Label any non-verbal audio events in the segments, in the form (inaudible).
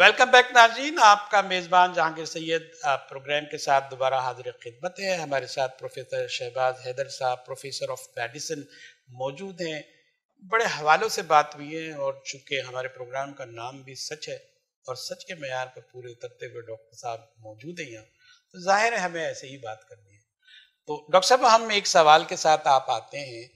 Welcome back नाजीन आपका मेज़बान Jahangir Syed programme के साथ दोबारा हाजिर खिदमत है। हमारे साथ प्रोफेसर शहबाज हैदर साहब प्रोफेसर ऑफ़ मेडिसिन मौजूद हैं। बड़े हवालों से बात हुई है और चूँकि हमारे प्रोग्राम का नाम भी सच है और सच के मैार पर पूरे उतरते हुए डॉक्टर साहब मौजूद हैं यहाँ तो ज़ाहिर है हमें ऐसे ही बात करनी है। तो डॉक्टर साहब, हम एक सवाल के साथ आप आते हैं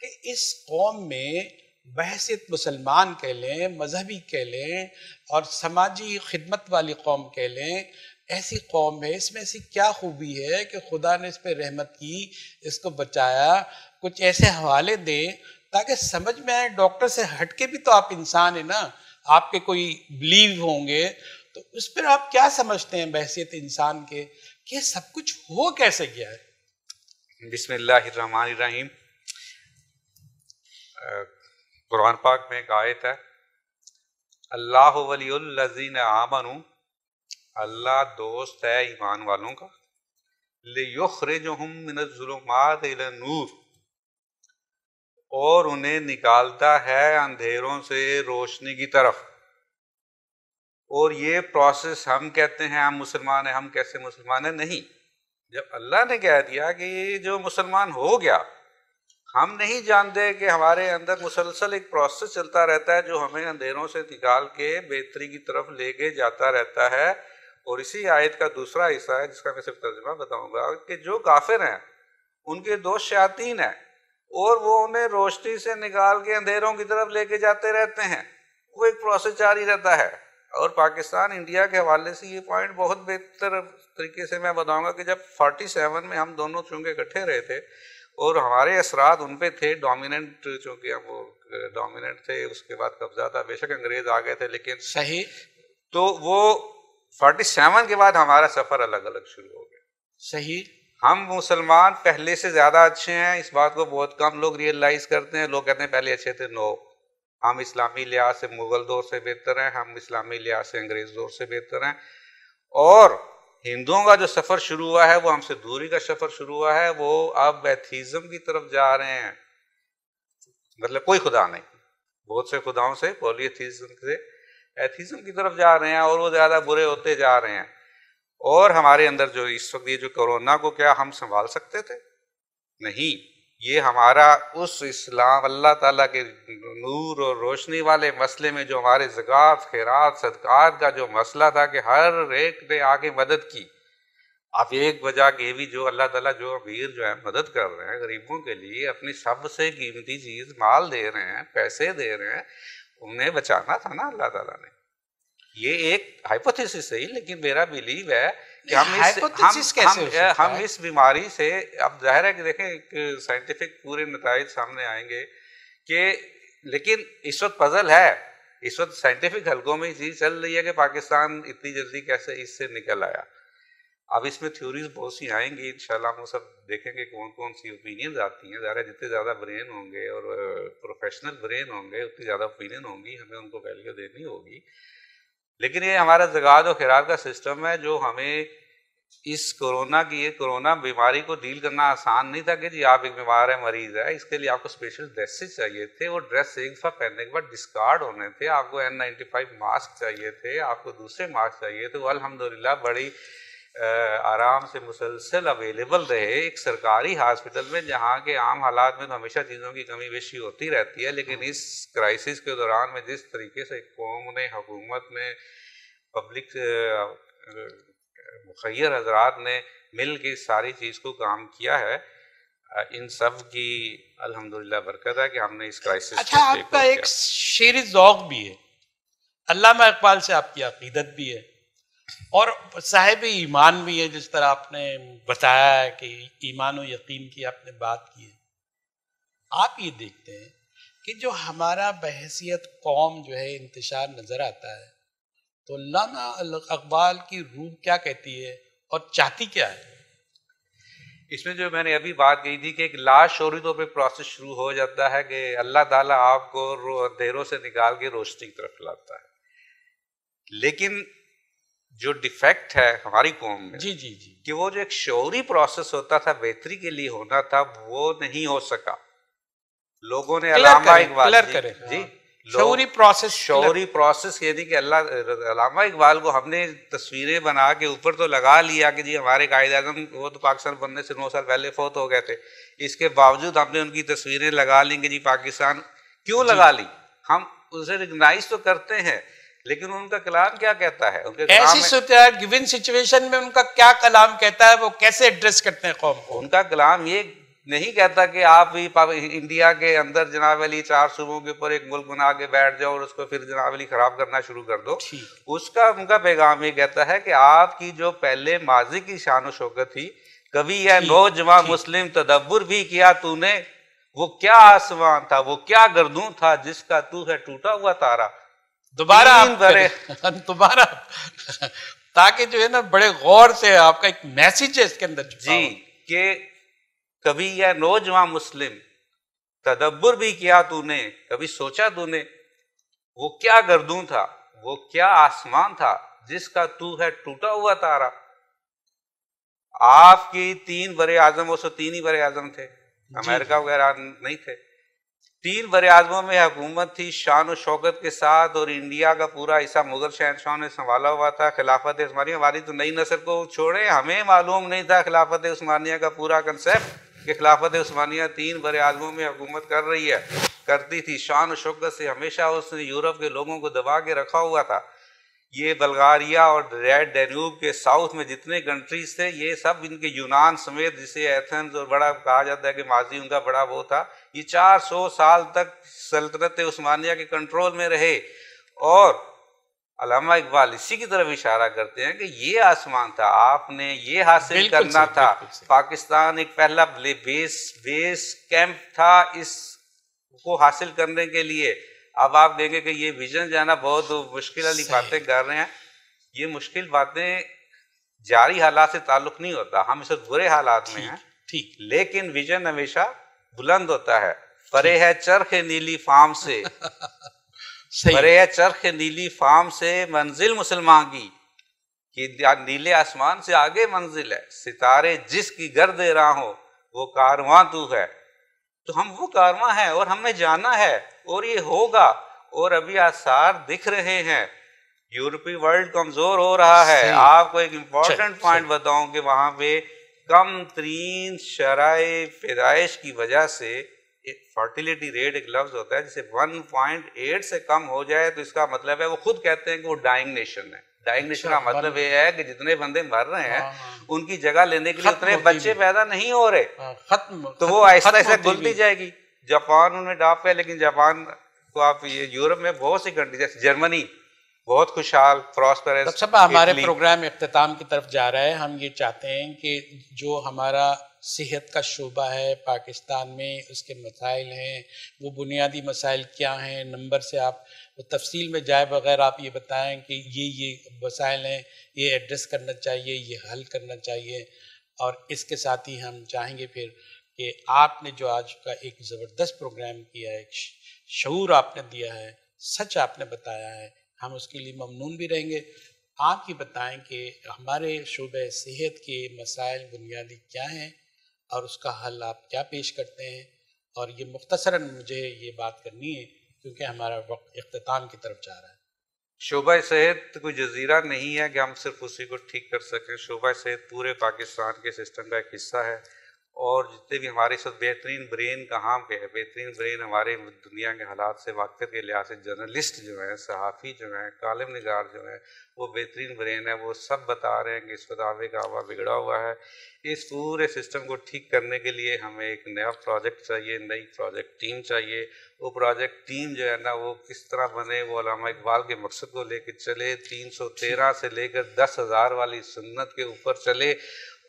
कि इस कौम में बहसीत मुसलमान कह लें, मजहबी कह लें और समाजी खिदमत वाली कौम कह लें, ऐसी कौम है, इसमें ऐसी क्या खूबी है कि खुदा ने इस पर रहमत की, इसको बचाया। कुछ ऐसे हवाले दें ताकि समझ में आए, डॉक्टर से हटके भी तो आप इंसान है ना, आपके कोई बिलीव होंगे तो उस पर आप क्या समझते हैं बहसीत इंसान के, कि सब कुछ हो कैसे गया है? बिस्मिल्लाहिर्रहमानिर्रहीम। कुरान पाक में एक आयत है, अल्लाह वलीजीन आमनु, अल्लाह दोस्त है ईमान वालों का नूर और उन्हें निकालता है अंधेरों से रोशनी की तरफ़। और ये प्रोसेस हम कहते हैं, हम मुसलमान हैं, हम कैसे मुसलमान हैं? नहीं। जब अल्लाह ने कह दिया कि जो मुसलमान हो गया हम नहीं जानते कि हमारे अंदर मुसलसल एक प्रोसेस चलता रहता है जो हमें अंधेरों से निकाल के बेहतरी की तरफ़ लेके जाता रहता है। और इसी आयत का दूसरा हिस्सा है, जिसका मैं सिर्फ़ तर्जमा बताऊँगा कि जो काफिर हैं, उनके दो शयातीन हैं और वो उन्हें रोशनी से निकाल के अंधेरों की तरफ़ लेके जाते रहते हैं। वो एक प्रोसेस जारी रहता है। और पाकिस्तान, इंडिया के हवाले से ये पॉइंट बहुत बेहतर तरीके से मैं बताऊँगा कि जब 47 में हम दोनों चूँकि इकट्ठे रहे थे और हमारे असरात उन पे थे डोमिनेंट चूँकि हम वो डोमिनेंट थे उसके बाद कब्जा था बेशक अंग्रेज़ आ गए थे लेकिन सही। तो वो 47 के बाद हमारा सफ़र अलग अलग शुरू हो गया। सही। हम मुसलमान पहले से ज़्यादा अच्छे हैं इस बात को बहुत कम लोग रियलाइज़ करते हैं लोग कहते हैं पहले अच्छे थे नो हम इस्लामी लिहाज से मुगल दौर से बेहतर हैं हम इस्लामी लिहाज से अंग्रेज़ दौर से बेहतर हैं। और हिंदुओं का जो सफ़र शुरू हुआ है, वो हमसे दूरी का सफ़र शुरू हुआ है, वो अब एथीज़म की तरफ़ जा रहे हैं। मतलब कोई खुदा नहीं। बहुत से खुदाओं से पोलियथीज़म से एथीज़म की तरफ़ जा रहे हैं और वो ज़्यादा बुरे होते जा रहे हैं। और हमारे अंदर जो इस वक्त ये जो कोरोना को क्या हम संभाल सकते थे? नहीं। ये हमारा उस इस्लाम, अल्लाह ताला के नूर और रोशनी वाले मसले में जो हमारे जक़ात, खैरात, सदक़ात का जो मसला था कि हर एक ने आगे मदद की। आप एक वजह के भी जो अल्लाह ताला, जो अमीर जो है, मदद कर रहे हैं गरीबों के लिए, अपनी सबसे कीमती चीज़ माल दे रहे हैं, पैसे दे रहे हैं, उन्हें बचाना था ना अल्लाह ताला ने। ये एक हाइपोथेसिस सही लेकिन मेरा बिलीव है कि हम इस हम, हम, हम इस बीमारी से अब ज़ाहिर है कि देखें साइंटिफिक पूरे नतज सामने आएँगे कि लेकिन इस वक्त पजल है। इस वक्त साइंटिफिक हलकों में चीज़ चल रही है कि पाकिस्तान इतनी जल्दी कैसे इससे निकल आया। अब इसमें थ्योरीज बहुत सी आएँगी इंशाल्लाह हम सब देखेंगे कौन कौन सी ओपिनियंस आती हैं। ज़्यादा जितने ज़्यादा ब्रेन होंगे और प्रोफेशनल ब्रेन होंगे उतनी ज़्यादा ओपिनियन होंगी हमें उनको वैल्यू देनी होगी। लेकिन ये हमारा जगात और खराब का सिस्टम है जो हमें इस कोरोना की, ये कोरोना बीमारी को डील करना आसान नहीं था कि जी आप एक बीमार है, मरीज़ है, इसके लिए आपको स्पेशल ड्रेसेस चाहिए थे, वो ड्रेस एक दफ़ा पहनने के बाद डिस्कार्ड होने थे, आपको एन नाइन्टी फाइव मास्क चाहिए थे, आपको दूसरे मास्क चाहिए थे, वो अलहमदिल्ला बड़ी आराम से मुसलसल अवेलेबल रहे एक सरकारी हॉस्पिटल में जहाँ के आम हालात में तो हमेशा चीज़ों की कमी बेशी होती रहती है लेकिन इस क्राइसिस के दौरान में जिस तरीके से कौम ने हुकूमत ने पब्लिक मुखैर हजरात ने मिल के सारी चीज़ को काम किया है इन सब की अल्हम्दुलिल्लाह बरकत है कि हमने इस क्राइसिस अच्छा आपका एक शेर ज़ौक भी है। अल्लाह इकबाल से आपकी अकीदत भी है। और साहिब ईमान भी है, जिस तरह आपने बताया है कि ईमान और यकीन की आपने बात की है। आप ये देखते हैं कि जो हमारा बहसीत कौम जो है, इंतशार नज़र आता है तो लाना अकबाल की रूह क्या कहती है और चाहती क्या है? इसमें जो मैंने अभी बात कही थी कि एक लाश शोरी तो पे प्रोसेस शुरू हो जाता है कि अल्लाह ताला आपको अंधेरों से निकाल के रोशनी की तरफ़ लाता है। लेकिन जो डिफेक्ट है हमारी कौम में जी जी जी। कि वो जो एक शौरी प्रोसेस होता था बेहतरी के लिए होना था वो नहीं हो सका। लोगों ने अलामा इकबाल जी, जी। शौरी प्रोसेस शौरी प्रोसेस यानी कि अल्लाह अलामा इकबाल को हमने तस्वीरें बना के ऊपर तो लगा लिया कि जी हमारे कायद अजम वो तो पाकिस्तान बनने से नौ साल पहले फोत हो गए थे। इसके बावजूद हमने उनकी तस्वीरें लगा ली कि जी पाकिस्तान क्यों लगा ली? हम उसे रिकग्नाइज तो करते हैं लेकिन उनका कलाम क्या कहता है? उनके ऐसी गिवन सिचुएशन में उनका क्या कलाम कहता है वो कैसे एड्रेस करते हैं कौम को? उनका कलाम ये नहीं कहता कि आप भी इंडिया के अंदर जनाब अली चार सूबों के ऊपर एक मुल्क बना के बैठ जाओ और उसको फिर जनाब अली खराब करना शुरू कर दो। उसका उनका पैगाम ये कहता है कि आपकी जो पहले माजी की शान शौकत थी कभी यह नौजवान मुस्लिम तदब्बर भी किया तूने वो क्या आसमान था वो क्या गर्दू था जिसका तू है टूटा हुआ तारा दोबारा (laughs) दोबारा ताकि जो है ना बड़े गौर से आपका एक मैसेज है इसके अंदर जी के कभी यह नौजवान मुस्लिम तदब्बर भी किया तूने कभी सोचा तूने वो क्या गर्दू था वो क्या आसमान था जिसका तू है टूटा हुआ तारा। आपकी तीन बड़े आज़म वो सो तीन ही बड़े आज़म थे। अमेरिका वगैरह नहीं थे। तीन बर आजमों में हुकूमत थी, शान और शौकत के साथ, और इंडिया का पूरा हिस्सा मुगल शहनशाह ने संभाला हुआ था, खिलाफत उस्मानिया हमारी तो नई नसर को छोड़े, हमें मालूम नहीं था खिलाफत उस्मानिया का पूरा कंसेप्ट कि खिलाफत उस्मानिया तीन बर आजमों में हुकूमत कर रही है, करती थी। शान और शौकत से हमेशा उसने यूरोप के लोगों को दबा के रखा हुआ था। ये बल्गारिया और रेड डेन्यूब के साउथ में जितने कंट्रीज़ थे ये सब इनके यूनान समेत जिसे एथेंस और बड़ा कहा जाता है कि माजी उनका बड़ा वो था ये 400 साल तक सल्तनत उस्मानिया के कंट्रोल में रहे। और अलामा इकबाल इसी की तरफ़ इशारा करते हैं कि ये आसमान था आपने ये हासिल करना था। पाकिस्तान एक पहला बेस बेस कैंप था इस को हासिल करने के लिए। अब आप देखें कि ये विजन जाना बहुत मुश्किल वाली बातें कर रहे हैं। ये मुश्किल बातें जारी हालात से ताल्लुक नहीं होता। हम इस बुरे हालात में हैं। ठीक। लेकिन विजन हमेशा बुलंद होता है। परे है चरख नीली फार्म से। (laughs) परे है चरख नीली फार्म से मंजिल मुसलमान की। कि नीले आसमान से आगे मंजिल है। सितारे जिसकी घर दे रहा हो वो कारवां तू है। तो हम वो कारवां है और हमने जाना है और ये होगा और अभी आसार दिख रहे हैं। यूरोपीय वर्ल्ड कमज़ोर हो रहा है। आपको एक इम्पोर्टेंट पॉइंट बताऊँ कि वहाँ पे कम तरीन शराय पैदाइश की वजह से एक फर्टिलिटी रेट एक लफ्ज होता है जिसे 1.8 से कम हो जाए तो इसका मतलब है वो खुद कहते हैं कि वो डाइंग नेशन है। डाइंग नेशन का अच्छा, मतलब ये है कि जितने बंदे मर रहे हैं हाँ, हाँ। उनकी जगह लेने के लिए उतने बच्चे पैदा नहीं हो रहे। हाँ, खत्म तो वो ऐसा ऐसा खुलती जाएगी। जापान उनमें डाप है लेकिन जापान को आप ये यूरोप में बहुत सी कंट्री जैसे जर्मनी बहुत खुशहाल प्रॉस्पर सब हमारे प्रोग्राम अख्ताम की तरफ़ जा रहा है। हम ये चाहते हैं कि जो हमारा सेहत का शोबा है पाकिस्तान में उसके मसाइल हैं वो बुनियादी मसाइल क्या हैं नंबर से आप तफसील में जाए बगैर आप ये बताएँ कि ये ये वसाइल हैं, ये एड्रेस करना चाहिए, ये हल करना चाहिए और इसके साथ ही हम चाहेंगे फिर कि आपने जो आज का एक ज़बरदस्त प्रोग्राम किया है शूर आपने दिया है, सच आपने बताया है, हम उसके लिए ममनून भी रहेंगे। आप ये बताएँ कि हमारे शुबे सेहत के मसाइल बुनियादी क्या हैं और उसका हल आप क्या पेश करते हैं? और ये मुख्तसरा मुझे ये बात करनी है क्योंकि हमारा वक्त अख्ताम की तरफ़ जा रहा है। शोबा सेहत कोई जजीरा नहीं है कि हम सिर्फ़ उसी को ठीक कर सकें। शोबा सेहत पूरे पाकिस्तान के सिस्टम का एक हिस्सा है। और जितने भी हमारे साथ बेहतरीन ब्रेन कहाँ पे है, बेहतरीन ब्रेन हमारे दुनिया के हालात से वाकफ के लिहाज से जर्नलिस्ट जो हैं, सहाफ़ी जो हैं, कालम नगार जो हैं, वो बेहतरीन ब्रेन है, वो सब बता रहे हैं कि इस दावे का हवा बिगड़ा हुआ है। इस पूरे सिस्टम को ठीक करने के लिए हमें एक नया प्रोजेक्ट चाहिए, नई प्रोजेक्ट टीम चाहिए। वो प्रोजेक्ट टीम जो है ना, वो किस तरह बने, वो अलामा इकबाल के मकसद को लेकर चले, तीन सौ तेरह से लेकर दस हज़ार वाली सुन्नत के ऊपर चले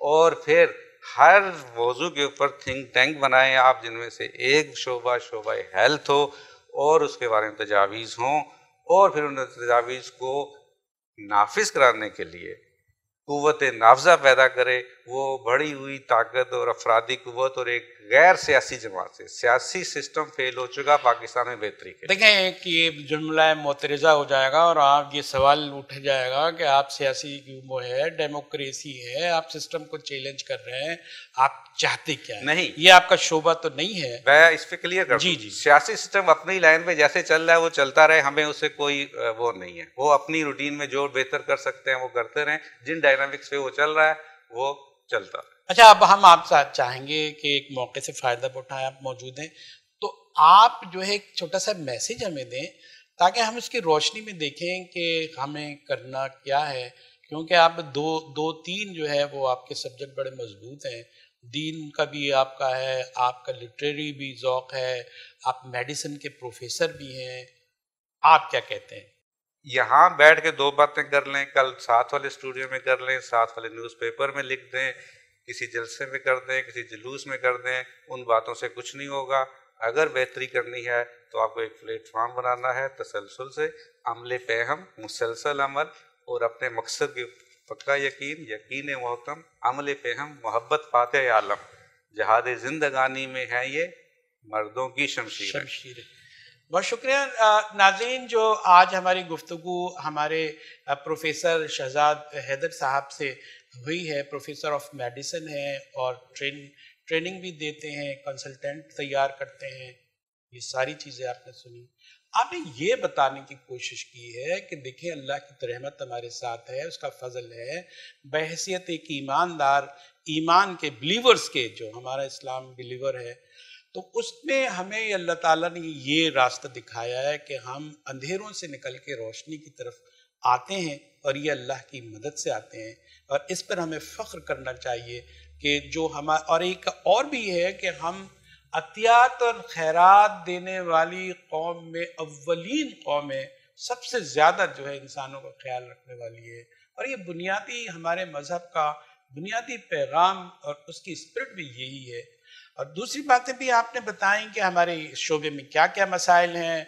और फिर हर मौजू के ऊपर थिंक टैंक बनाएँ आप, जिनमें से एक शोबा शोबा हेल्थ हो, और उसके बारे में तजावीज़ हों, और फिर उन तजावीज़ को नाफिज कराने के लिए कुत नाफजा पैदा करे, वो बढ़ी हुई ताकत और अफराधी कुत और एक गैर सियासी जमात से, सियासी सिस्टम फेल हो चुका, पाकिस्तान में बेहतरी देखें कि ये जुमला मोतरजा हो जाएगा और आप ये सवाल उठ जाएगा कि आप सियासी वो है, डेमोक्रेसी है, आप सिस्टम को चैलेंज कर रहे हैं आप चाहते क्या है? नहीं। ये आपका शोभा तो नहीं है। मैं इस पे क्लियर कर जी, जी। सियासी सिस्टम अपनी लाइन पे जैसे चल रहा है वो चलता रहे हमें उससे कोई वो नहीं है। वो अपनी रूटीन में जो बेहतर कर सकते हैं वो करते रहें। जिन डायनामिक्स पे वो चल रहा है वो चलता रहे। अच्छा अब हम आपसे चाहेंगे कि एक मौके से फ़ायदा उठाएँ आप मौजूद हैं। तो आप जो है एक छोटा सा मैसेज हमें दें ताकि हम इसकी रोशनी में देखें कि हमें करना क्या है। क्योंकि आप दो दो तीन जो है वो आपके सब्जेक्ट बड़े मज़बूत हैं। दीन का भी आपका है, आपका लिटरेरी भी ज़ौक है, आप मेडिसिन के प्रोफेसर भी हैं। आप क्या कहते हैं? यहाँ बैठ के दो बातें कर लें, कल साथ वाले स्टूडियो में कर लें, साथ वाले न्यूज़पेपर में लिख दें, किसी जलसे में कर दें, किसी जुलूस में कर दें, उन बातों से कुछ नहीं होगा। अगर बेहतरी करनी है तो आपको एक प्लेटफॉर्म बनाना है, तसलसल से। अमले पे हम, मुसलसल अमल। और अपने मकसद की पक्का यकीन यकीन मोहतम अमले पे हम मोहब्बत फाते आलम। जहाद जिंदगानी में है ये मर्दों की शमशीर। शमशीर। बहुत शुक्रिया नाज़रीन, जो आज हमारी गुफ्तु हमारे प्रोफेसर शहजाद हैदर साहब से हुई है। प्रोफेसर ऑफ़ मेडिसिन है और ट्रेन, ट्रेनिंग भी देते हैं, कंसल्टेंट तैयार करते हैं। ये सारी चीज़ें आपने सुनी। आपने ये बताने की कोशिश की है कि देखिए, अल्लाह की रहमत हमारे साथ है, उसका फजल है। बहसीत एक ईमानदार, ईमान के बिलीवर्स के जो हमारा इस्लाम बिलीवर है तो उसमें हमें, अल्लाह ताला ने ये रास्ता दिखाया है कि हम अंधेरों से निकल के रोशनी की तरफ़ आते हैं और ये अल्लाह की मदद से आते हैं। और इस पर हमें फ़ख्र करना चाहिए कि जो हम, और एक और भी है कि हम अतियात और खैरात देने वाली कौम में, अव्वलीन कौम है सबसे ज़्यादा जो है इंसानों का ख्याल रखने वाली है। और ये बुनियादी हमारे मज़हब का बुनियादी पैगाम और उसकी स्पिरिट भी यही है। और दूसरी बातें भी आपने बताई कि हमारे शोबे में क्या क्या मसाइल हैं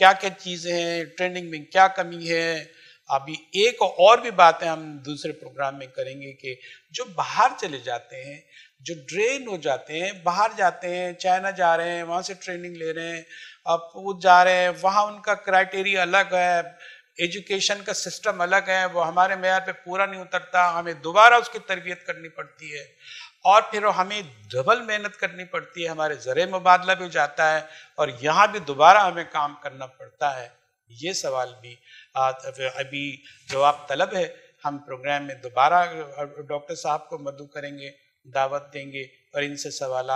क्या क्या चीज़ें हैं, ट्रेंडिंग में क्या कमी है। अभी एक और भी बातें हम दूसरे प्रोग्राम में करेंगे कि जो बाहर चले जाते हैं जो ड्रेन हो जाते हैं, बाहर जाते हैं, चाइना जा रहे हैं, वहाँ से ट्रेनिंग ले रहे हैं, अब वो जा रहे हैं, वहाँ उनका क्राइटेरिया अलग है एजुकेशन का सिस्टम अलग है, वो हमारे मैार पे पूरा नहीं उतरता, हमें दोबारा उसकी तरबियत करनी पड़ती है, और फिर हमें डबल मेहनत करनी पड़ती है, हमारे ज़र मुबादला भी जाता है, और यहाँ भी दोबारा हमें काम करना पड़ता है, ये सवाल भी अभी जवाब तलब है, हम प्रोग्राम में दोबारा डॉक्टर साहब को मदू करेंगे। दावत देंगे और इनसे सवाल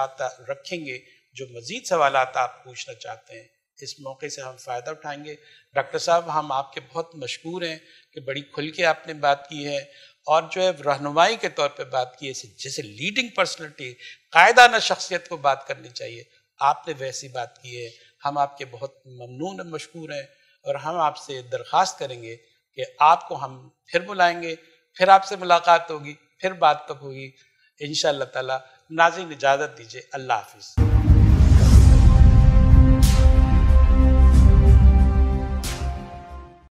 रखेंगे। जो मज़ीद सवाल आप पूछना चाहते हैं, इस मौके से हम फ़ायदा उठाएँगे। डॉक्टर साहब, हम आपके बहुत मशहूर हैं कि बड़ी खुल के आपने बात की है और जो है रहनुमाई के तौर पे बात की है। जैसे लीडिंग पर्सनलिटी कायदाना शख्सियत को बात करनी चाहिए। आपने वैसी बात की है। हम आपके बहुत ममनून मशहूर हैं और हम आपसे दरख्वास्त करेंगे कि आपको हम फिर बुलाएँगे, फिर आपसे मुलाकात होगी, फिर बात तक होगी। इन ताला नाजिन इजाज़त दीजिए। अल्लाह हाफिज़।